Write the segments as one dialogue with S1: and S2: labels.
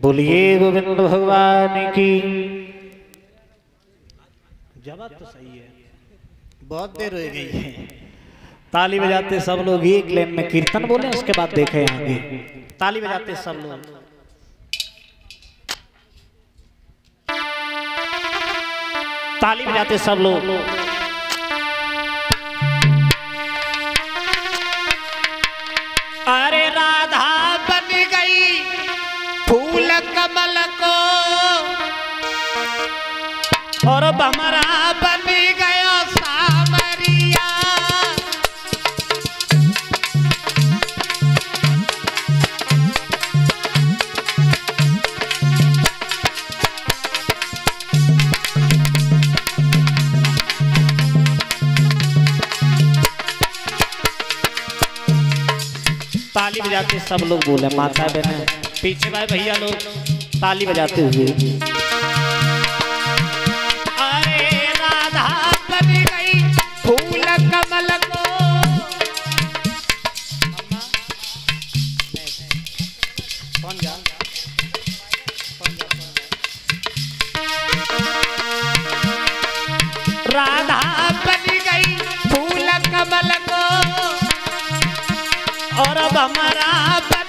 S1: बोलिए गोविंद भगवान की। जवाब तो सही है। बहुत देर हो गई है। ताली बजाते सब लोग एक लेन में कीर्तन बोले उसके बाद देखे आगे। ताली बजाते सब लोग। ताली बजाते सब लोग। ताली बजाते सब लोग बोले, माता बहन, पीछे भाई भैया लोग ताली बजाते हुए।
S2: राधा और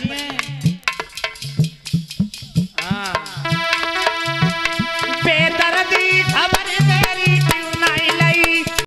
S2: Yeah.